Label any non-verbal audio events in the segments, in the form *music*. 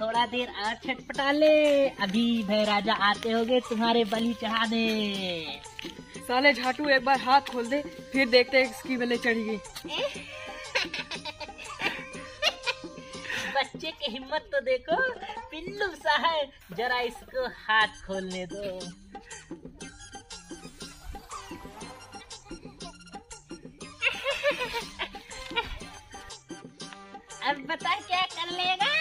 थोड़ा देर और छटपटा ले। अभी भय राजा आते होगे तुम्हारे बलि चढ़ाने साले झाटू एक बार हाथ खोल दे फिर देखते हैं इसकी बले चढ़ी गई। बच्चे की हिम्मत तो देखो पिल्लू सा है जरा इसको हाथ खोलने दो। अब बता क्या कर लेगा?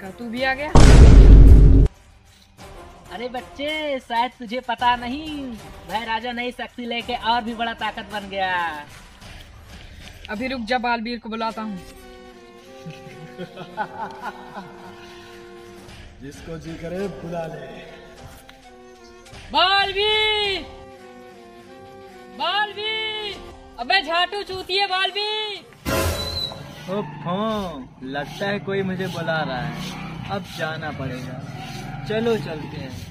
का तू भी आ गया? अरे बच्चे शायद तुझे पता नहीं भय राजा नई शक्ति लेके और भी बड़ा ताकत बन गया। अभी रुक जा बालवीर को बुलाता हूँ। *laughs* जिसको जी करे बुला ले। बालवीर बालवीर अबे झाटू चूतिए बालवीर लगता है कोई मुझे बुला रहा है। अब जाना पड़ेगा। चलो चलते हैं।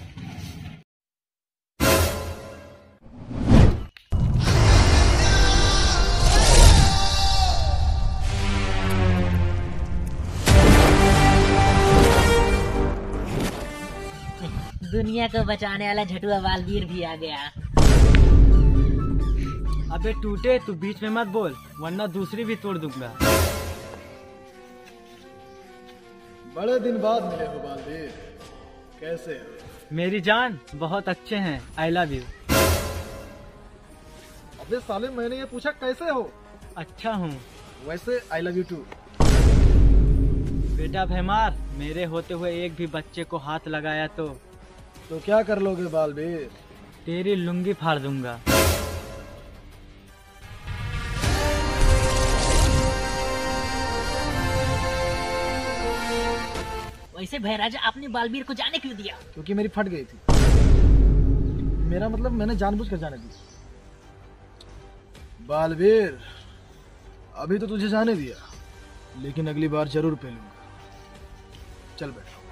दुनिया को बचाने वाला झटुआ बालवीर भी आ गया। अबे टूटे तू बीच में मत बोल वरना दूसरी भी तोड़ दूँगा। बड़े दिन बाद मिले हो बालवीर कैसे हो? मेरी जान बहुत अच्छे हैं। आई लव यू अबे साले मैंने ये पूछा कैसे हो? अच्छा हूँ। वैसे आई लव यू टू बेटा भैमार मेरे होते हुए एक भी बच्चे को हाथ लगाया तो तो क्या कर लोगे बालवीर तेरी लुंगी फाड़ दूँगा। वैसे भय राजा आपने बालवीर को जाने क्यों दिया? क्योंकि मेरी फट गई थी। मेरा मतलब मैंने जानबूझ कर जाने दी। बालवीर अभी तो तुझे जाने दिया लेकिन अगली बार ज़रूर पहनूँगा। चल बैठ।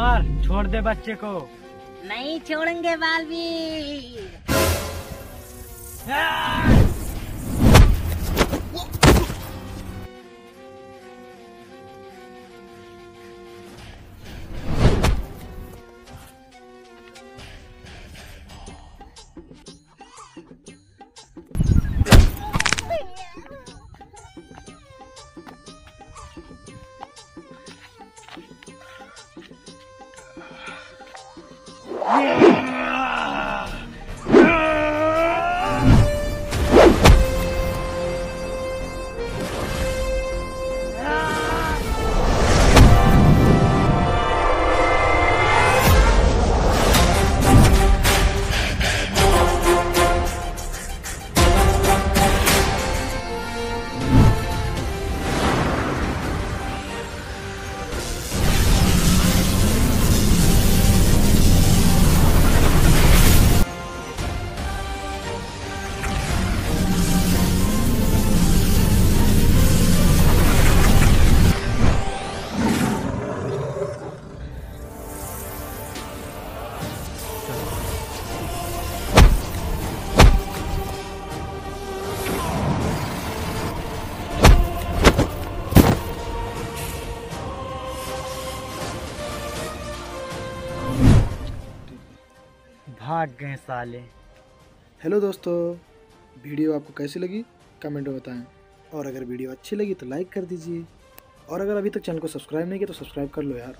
भैमार छोड़ दे बच्चे को। नहीं छोड़ेंगे बालवीर। Yeah. भाग गए साले। हेलो दोस्तों, वीडियो आपको कैसी लगी? कमेंट में बताएँ। और अगर वीडियो अच्छी लगी तो लाइक कर दीजिए। और अगर अभी तक चैनल को सब्सक्राइब नहीं किया तो सब्सक्राइब कर लो यार।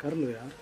कर लो यार।